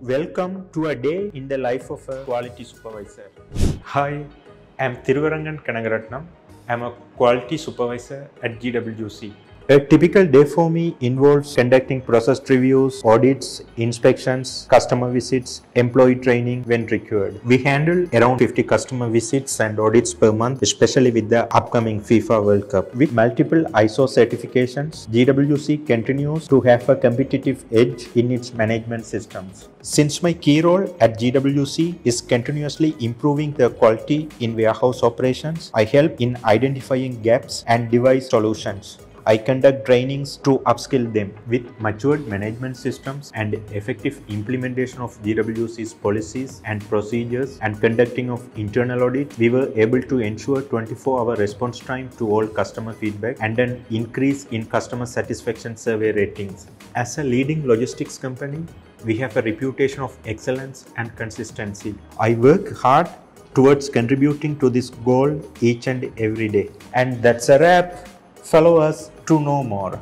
Welcome to a day in the life of a quality supervisor. Hi, I'm Thiruvarangan Kanagaratnam. I'm a quality supervisor at GWC. A typical day for me involves conducting process reviews, audits, inspections, customer visits, employee training when required. We handle around 50 customer visits and audits per month, especially with the upcoming FIFA World Cup. With multiple ISO certifications, GWC continues to have a competitive edge in its management systems. Since my key role at GWC is continuously improving the quality in warehouse operations, I help in identifying gaps and devise solutions. I conduct trainings to upskill them with matured management systems and effective implementation of GWC's policies and procedures and conducting of internal audit. We were able to ensure 24 hour response time to all customer feedback and an increase in customer satisfaction survey ratings. As a leading logistics company, we have a reputation of excellence and consistency. I work hard towards contributing to this goal each and every day. And that's a wrap. Follow us to know more.